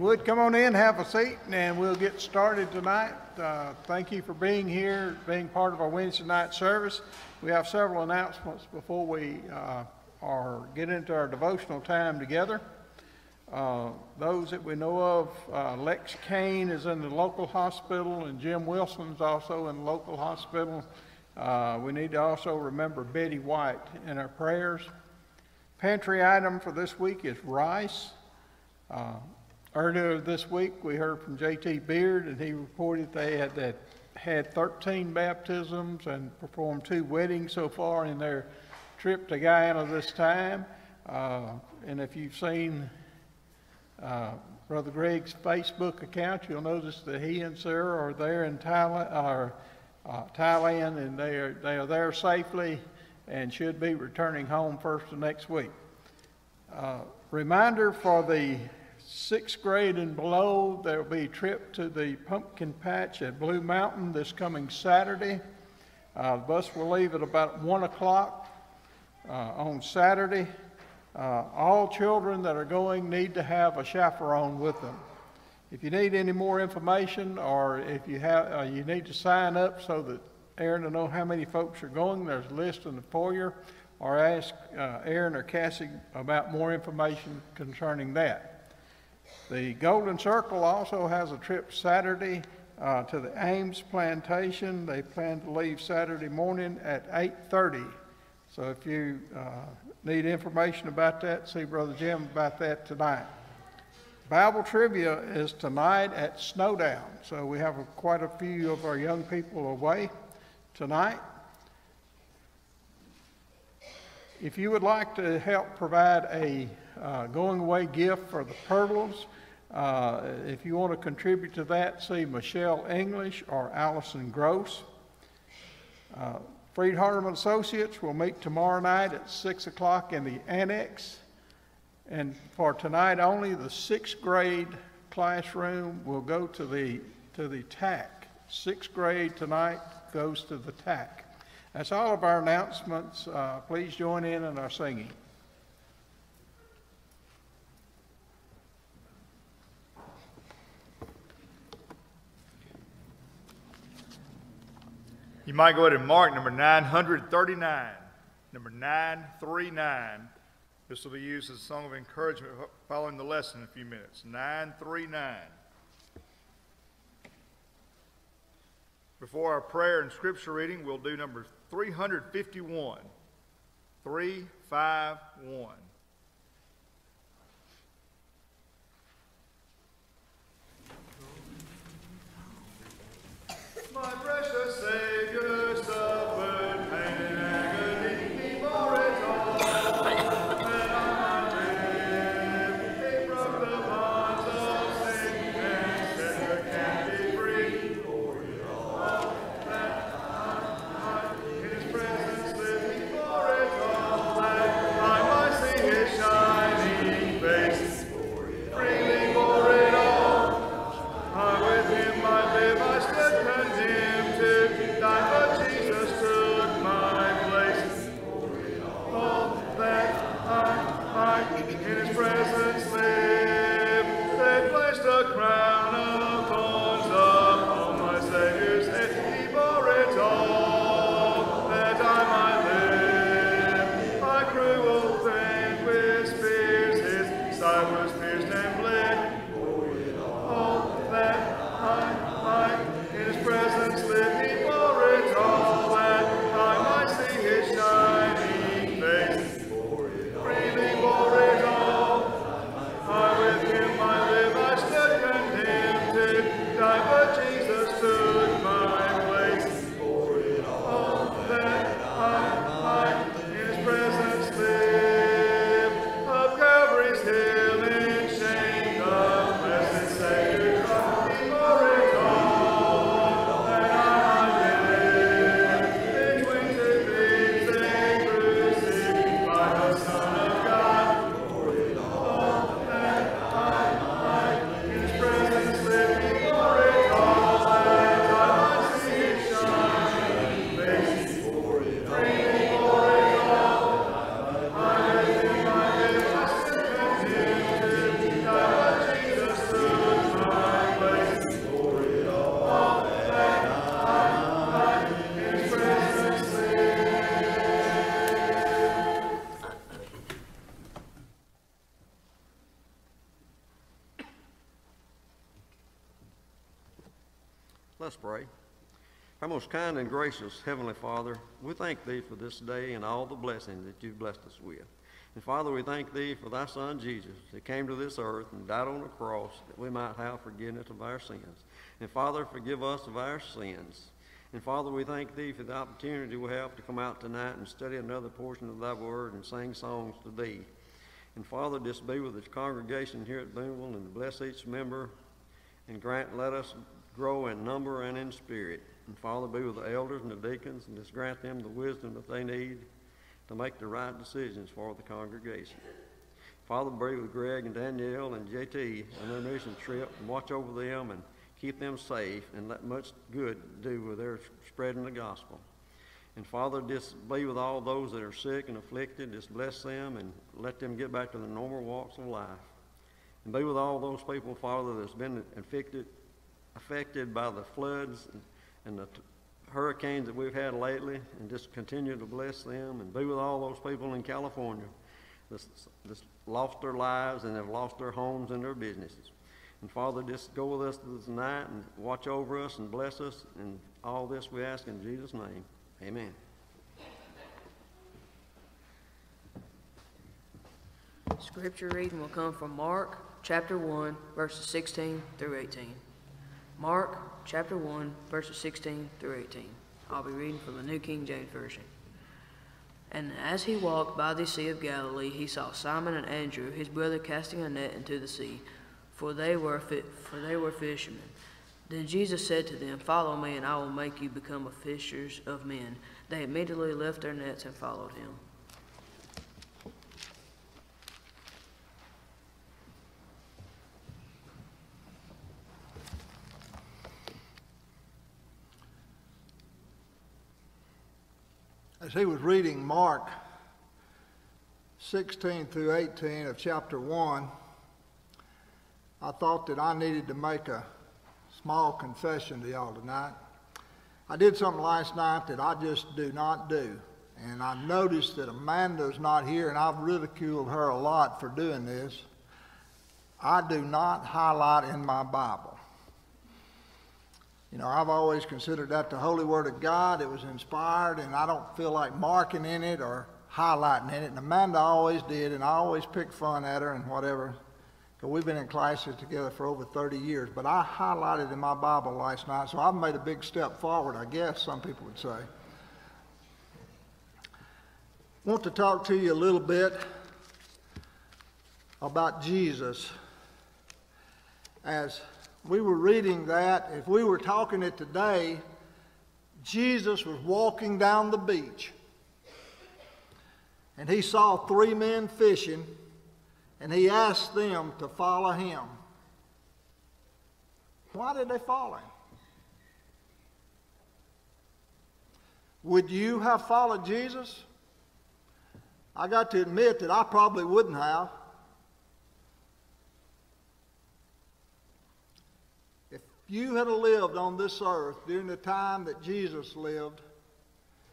would come on in, have a seat, and we'll get started tonight. Uh, thank you for being here, being part of our Wednesday night service. We have several announcements before we uh, are get into our devotional time together. Uh, those that we know of, uh, Lex Kane is in the local hospital, and Jim Wilson's also in the local hospital. Uh, we need to also remember Betty White in our prayers. Pantry item for this week is rice. Earlier this week, we heard from J.T. Beard, and he reported they had that had 13 baptisms and performed two weddings so far in their trip to Guyana this time. Uh, and if you've seen uh, Brother Greg's Facebook account, you'll notice that he and Sarah are there in Thailand, or, uh, Thailand and they are, they are there safely and should be returning home first of next week. Uh, reminder for the sixth grade and below, there will be a trip to the pumpkin patch at Blue Mountain this coming Saturday. Uh, the bus will leave at about 1 o'clock uh, on Saturday. Uh, all children that are going need to have a chaperone with them. If you need any more information or if you have, uh, you need to sign up so that Aaron will know how many folks are going, there's a list in the foyer, or ask uh, Aaron or Cassie about more information concerning that. The Golden Circle also has a trip Saturday uh, to the Ames Plantation. They plan to leave Saturday morning at 8:30. So if you uh, need information about that, see Brother Jim about that tonight. Bible trivia is tonight at Snowdown. So we have a, quite a few of our young people away tonight. If you would like to help provide a uh, going away gift for the Purtles, uh, if you want to contribute to that, see Michelle English or Allison Gross. Uh, Freed Hardeman Associates will meet tomorrow night at 6 o'clock in the annex. And for tonight only, the sixth grade classroom will go to the, to the TAC. Sixth grade tonight goes to the TAC. That's all of our announcements. Uh, please join in in our singing. You might go ahead and mark number 939. Number 939. This will be used as a song of encouragement following the lesson in a few minutes. 939. Before our prayer and scripture reading, we'll do number 351. 351. Most kind and gracious Heavenly Father, we thank Thee for this day and all the blessings that You've blessed us with. And Father, we thank Thee for Thy Son Jesus that came to this earth and died on the cross that we might have forgiveness of our sins. And Father, forgive us of our sins. And Father, we thank Thee for the opportunity we have to come out tonight and study another portion of Thy Word and sing songs to Thee. And Father, just be with this congregation here at Booneville and bless each member and grant, let us grow in number and in spirit. And Father, be with the elders and the deacons and just grant them the wisdom that they need to make the right decisions for the congregation. Father, be with Greg and Danielle and JT on their mission trip and watch over them and keep them safe and let much good do with their spreading the gospel. And Father, just be with all those that are sick and afflicted. Just bless them and let them get back to their normal walks of life. And be with all those people, Father, that's been affected, affected by the floods and, and the hurricanes that we've had lately, and just continue to bless them. And be with all those people in California that's, that's lost their lives and have lost their homes and their businesses. And Father, just go with us tonight and watch over us and bless us. And all this we ask in Jesus' name. Amen. Scripture reading will come from Mark chapter 1, verses 16 through 18. Mark chapter 1, verses 16 through 18. I'll be reading from the New King James Version. And as he walked by the Sea of Galilee, he saw Simon and Andrew, his brother, casting a net into the sea, for they were fi- for they were fishermen. Then Jesus said to them, Follow me, and I will make you become fishers of men. They immediately left their nets and followed him. As he was reading Mark 16 through 18 of chapter 1, I thought that I needed to make a small confession to y'all tonight. I did something last night that I just do not do. And I noticed that Amanda's not here, and I've ridiculed her a lot for doing this. I do not highlight in my Bible. You know, I've always considered that the Holy Word of God. It was inspired, and I don't feel like marking in it or highlighting in it. And Amanda always did, and I always picked fun at her and whatever. Because we've been in classes together for over 30 years. But I highlighted in my Bible last night, so I've made a big step forward, I guess some people would say. I want to talk to you a little bit about Jesus. As we were reading that, if we were talking it today, Jesus was walking down the beach and he saw three men fishing and he asked them to follow him. Why did they follow him? Would you have followed Jesus? I got to admit that I probably wouldn't have. You had lived on this earth during the time that Jesus lived,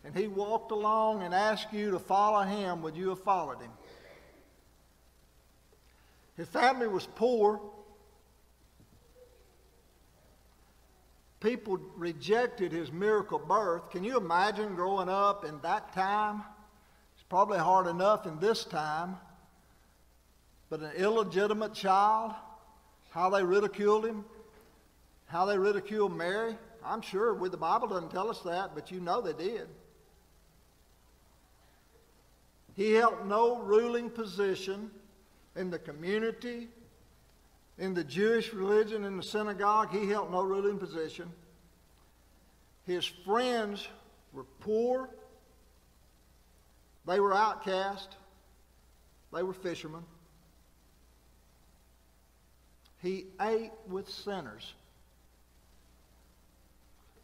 and he walked along and asked you to follow him, would you have followed him? His family was poor. People rejected his miracle birth. Can you imagine growing up in that time? It's probably hard enough in this time. But an illegitimate child, how they ridiculed him, how they ridiculed Mary. I'm sure well, the Bible doesn't tell us that, but you know they did. He held no ruling position in the community, in the Jewish religion, in the synagogue. He held no ruling position. His friends were poor, they were outcast, they were fishermen. He ate with sinners.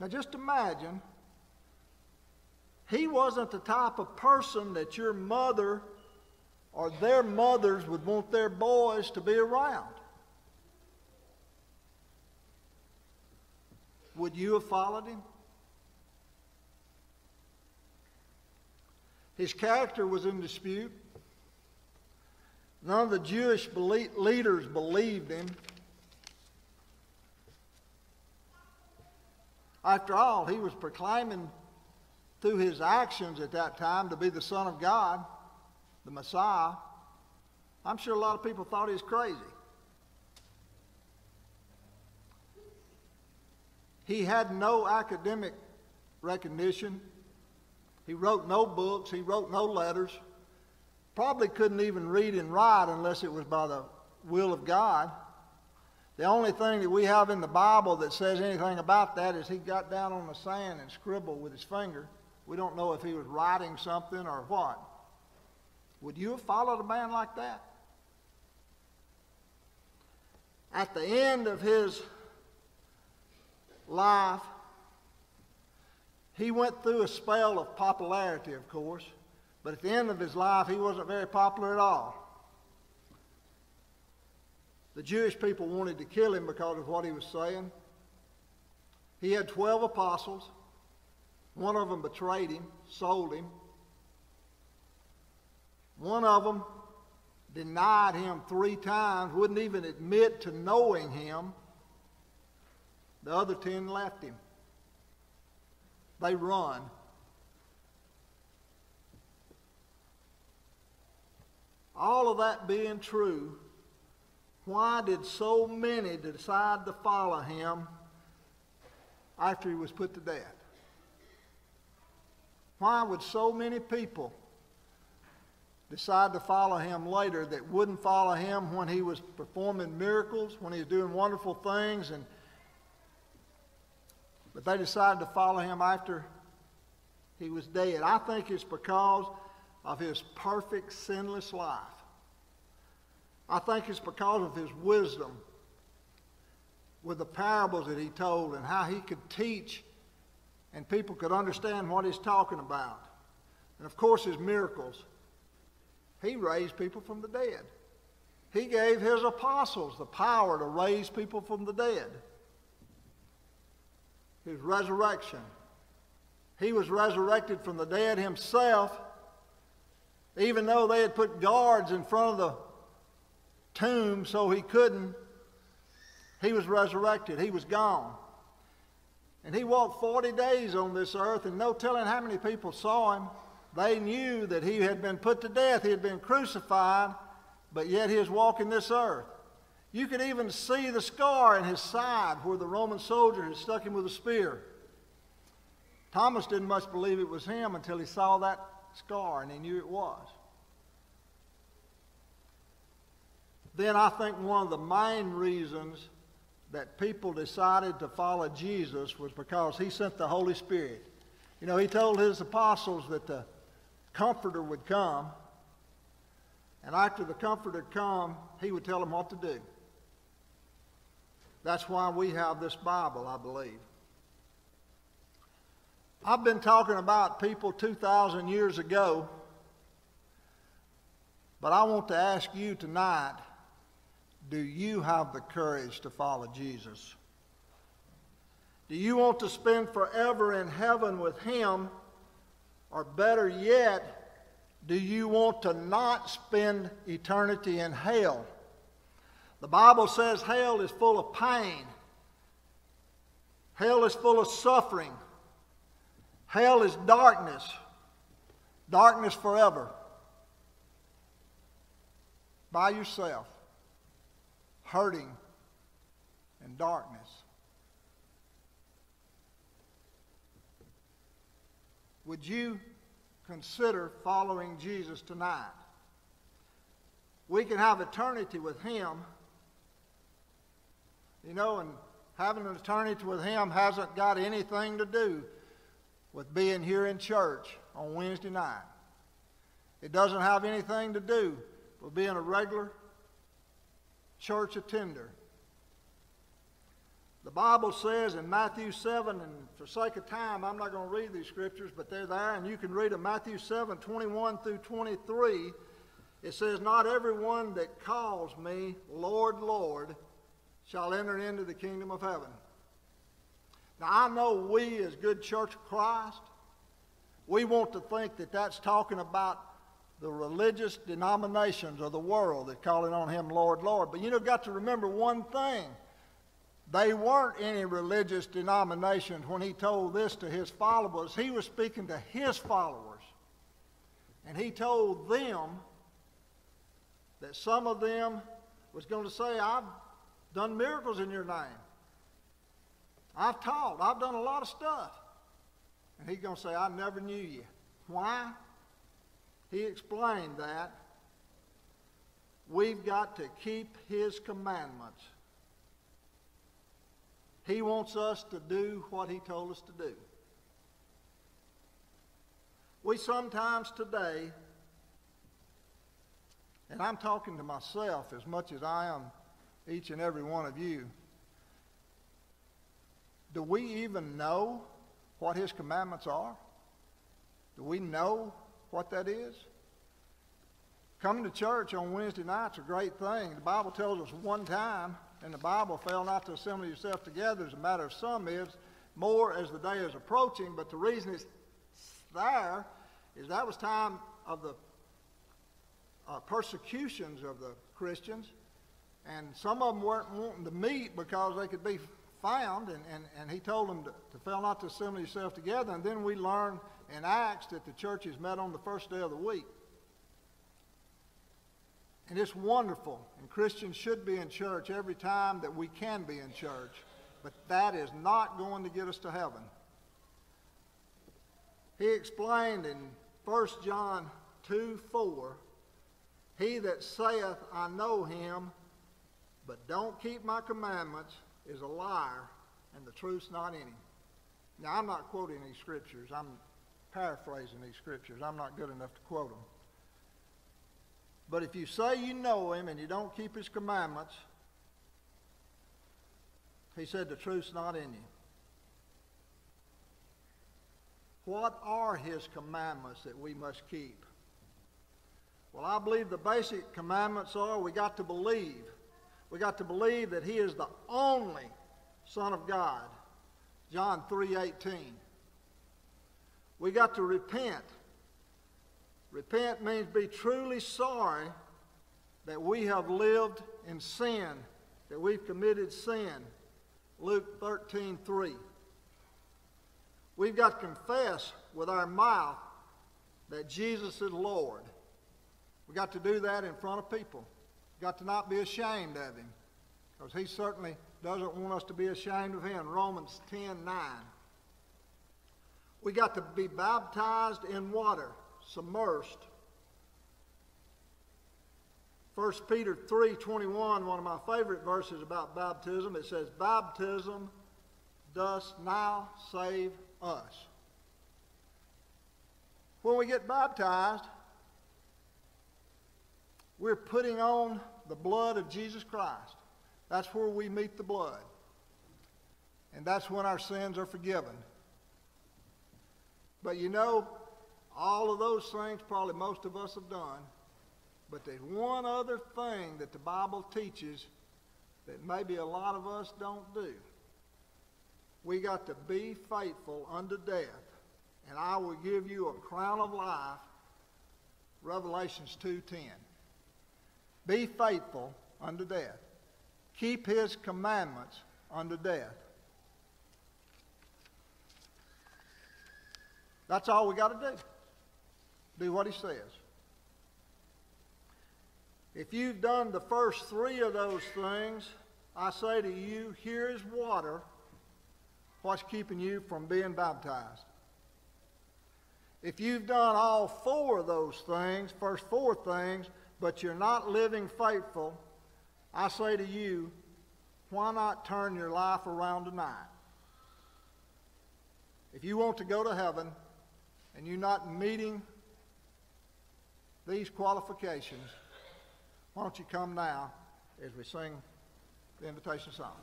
Now just imagine, he wasn't the type of person that your mother or their mothers would want their boys to be around. Would you have followed him? His character was in dispute. None of the Jewish leaders believed him. After all, he was proclaiming through his actions at that time to be the Son of God, the Messiah. I'm sure a lot of people thought he was crazy. He had no academic recognition. He wrote no books. He wrote no letters. Probably couldn't even read and write unless it was by the will of God. The only thing that we have in the Bible that says anything about that is he got down on the sand and scribbled with his finger. We don't know if he was writing something or what. Would you have followed a man like that? At the end of his life, he went through a spell of popularity, of course, but at the end of his life, he wasn't very popular at all. The Jewish people wanted to kill him because of what he was saying. He had 12 apostles. One of them betrayed him, sold him. One of them denied him three times, wouldn't even admit to knowing him. The other ten left him. They run. All of that being true, why did so many decide to follow him after he was put to death? Why would so many people decide to follow him later that wouldn't follow him when he was performing miracles, when he was doing wonderful things, and but they decided to follow him after he was dead. I think it's because of his perfect, sinless life. I think it's because of his wisdom with the parables that he told and how he could teach and people could understand what he's talking about. And of course, his miracles. He raised people from the dead. He gave his apostles the power to raise people from the dead. His resurrection. He was resurrected from the dead himself, even though they had put guards in front of the tomb so he couldn't. He was resurrected. He was gone. And he walked 40 days on this earth, and no telling how many people saw him. They knew that he had been put to death, he had been crucified, but yet he was walking this earth. You could even see the scar in his side where the Roman soldier had stuck him with a spear. Thomas didn't much believe it was him until he saw that scar and he knew it was. Then I think one of the main reasons that people decided to follow Jesus was because he sent the Holy Spirit. You know, he told his apostles that the Comforter would come, and after the Comforter come, he would tell them what to do. That's why we have this Bible, I believe. I've been talking about people 2,000 years ago, but I want to ask you tonight do you have the courage to follow Jesus? Do you want to spend forever in heaven with Him? Or better yet, do you want to not spend eternity in hell? The Bible says hell is full of pain, hell is full of suffering, hell is darkness, darkness forever. By yourself hurting, and darkness. Would you consider following Jesus tonight? We can have eternity with Him, you know, and having an eternity with Him hasn't got anything to do with being here in church on Wednesday night. It doesn't have anything to do with being a regular church attender. The Bible says in Matthew 7, and for sake of time, I'm not going to read these scriptures, but they're there, and you can read them. Matthew 7, 21 through 23. It says, Not everyone that calls me Lord, Lord shall enter into the kingdom of heaven. Now, I know we, as good Church of Christ, we want to think that that's talking about the religious denominations of the world that calling on him Lord, Lord. But you know, got to remember one thing. they weren't any religious denominations when he told this to his followers. He was speaking to his followers. And he told them that some of them was going to say, I've done miracles in your name. I've taught. I've done a lot of stuff. And he's going to say, I never knew you. Why? He explained that we've got to keep his commandments. He wants us to do what he told us to do. We sometimes today, and I'm talking to myself as much as I am each and every one of you, do we even know what his commandments are? Do we know what that is? Coming to church on Wednesday night's a great thing. The Bible tells us one time in the Bible, fail not to assemble yourself together as a matter of some is, more as the day is approaching. But the reason it's there is that was time of the uh, persecutions of the Christians. And some of them weren't wanting to meet because they could be found. And, and, and he told them to, to fail not to assemble yourself together. And then we learn in Acts that the churches met on the first day of the week. And it's wonderful. And Christians should be in church every time that we can be in church. But that is not going to get us to heaven. He explained in 1 John 2 4, He that saith, I know him, but don't keep my commandments, is a liar, and the truth's not in him. Now, I'm not quoting these scriptures. I'm paraphrasing these scriptures. I'm not good enough to quote them. But if you say you know him and you don't keep his commandments, he said the truth's not in you. What are his commandments that we must keep? Well, I believe the basic commandments are we got to believe. We got to believe that he is the only Son of God. John 3:18. We got to repent. Repent means be truly sorry that we have lived in sin, that we've committed sin. Luke 13 3. We've got to confess with our mouth that Jesus is Lord. We've got to do that in front of people. We've got to not be ashamed of Him because He certainly doesn't want us to be ashamed of Him. Romans 10 9. We got to be baptized in water, submersed. 1 Peter 3:21, one of my favorite verses about baptism, it says, "Baptism does now save us." When we get baptized, we're putting on the blood of Jesus Christ. That's where we meet the blood. And that's when our sins are forgiven. But you know, all of those things probably most of us have done. But there's one other thing that the Bible teaches that maybe a lot of us don't do. We got to be faithful unto death, and I will give you a crown of life. Revelations 2:10. Be faithful unto death. Keep his commandments unto death. That's all we got to do. Do what he says. If you've done the first three of those things, I say to you, here is water. What's keeping you from being baptized? If you've done all four of those things, first four things, but you're not living faithful, I say to you, why not turn your life around tonight? If you want to go to heaven and you're not meeting these qualifications, why don't you come now as we sing the invitation song?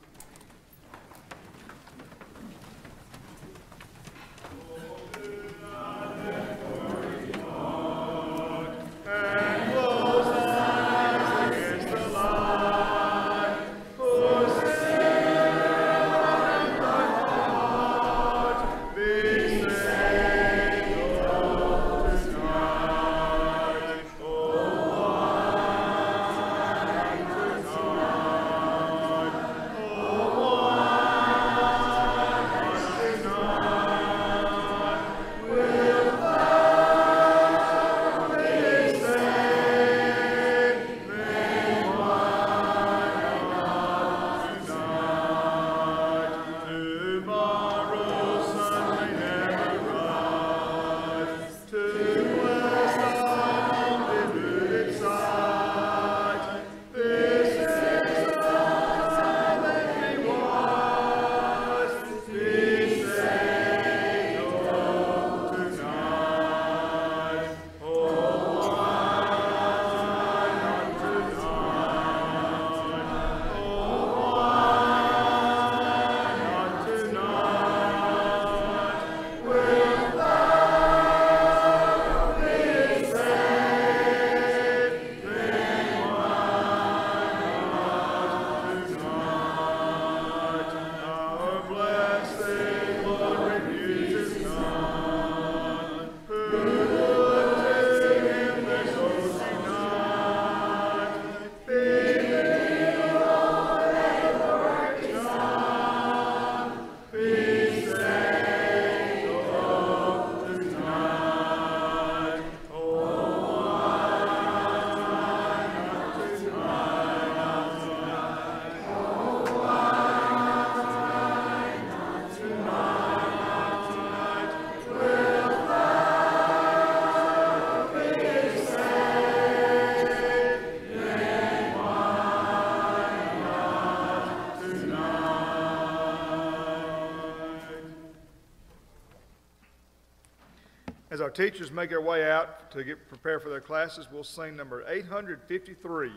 our teachers make their way out to get prepare for their classes, we'll sing number 853.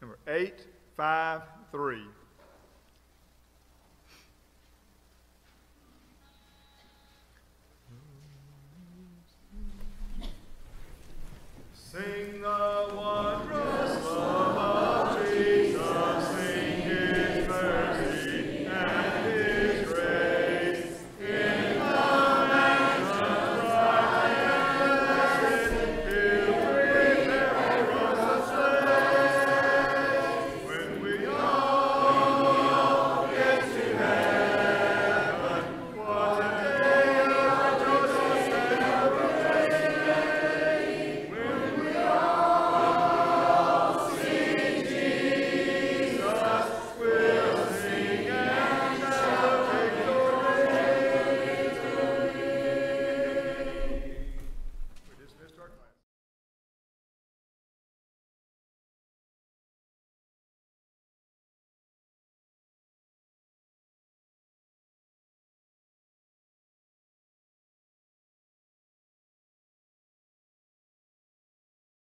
Number 853. Sing the one.